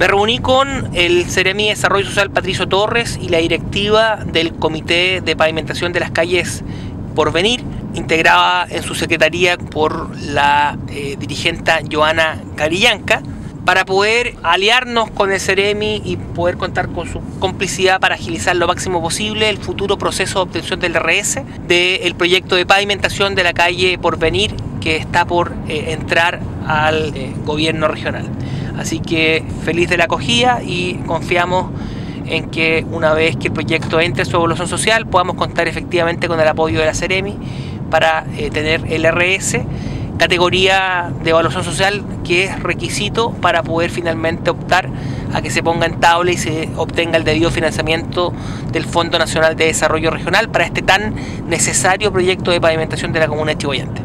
Me reuní con el Ceremi de Desarrollo Social Patricio Torres y la directiva del Comité de Pavimentación de las Calles por Venir, integrada en su secretaría por la eh, dirigente Joana Garillanca, para poder aliarnos con el Ceremi y poder contar con su complicidad para agilizar lo máximo posible el futuro proceso de obtención del RS del proyecto de pavimentación de la calle Porvenir que está por eh, entrar al eh, gobierno regional. Así que feliz de la acogida y confiamos en que una vez que el proyecto entre en su evolución social podamos contar efectivamente con el apoyo de la Ceremi para eh, tener el RS, categoría de evaluación social que es requisito para poder finalmente optar a que se ponga en tabla y se obtenga el debido financiamiento del Fondo Nacional de Desarrollo Regional para este tan necesario proyecto de pavimentación de la comuna de.